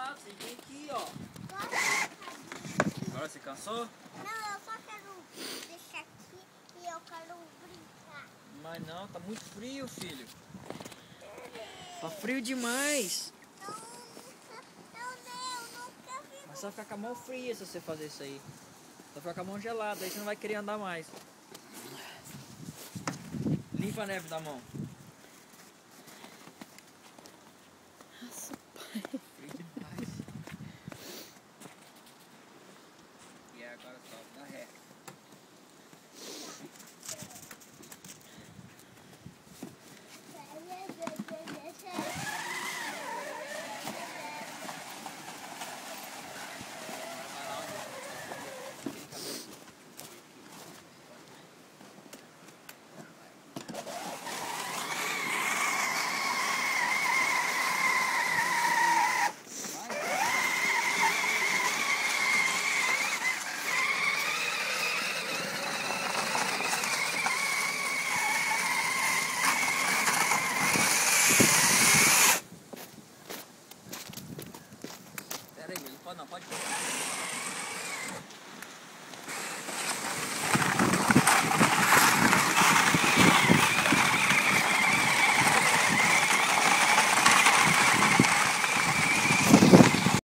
lá, você vem aqui, ó. Agora você cansou? Não, eu só quero deixar aqui e eu quero brincar. Mas não, tá muito frio, filho. Tá frio demais. Não, não, não, nunca vi. Mas você vai ficar com a mão fria se você fazer isso aí. Você vai ficar com a mão gelada, aí você não vai querer andar mais. Limpa a neve da mão. Nossa, pai. agora sobe na ré. Pode não, pode.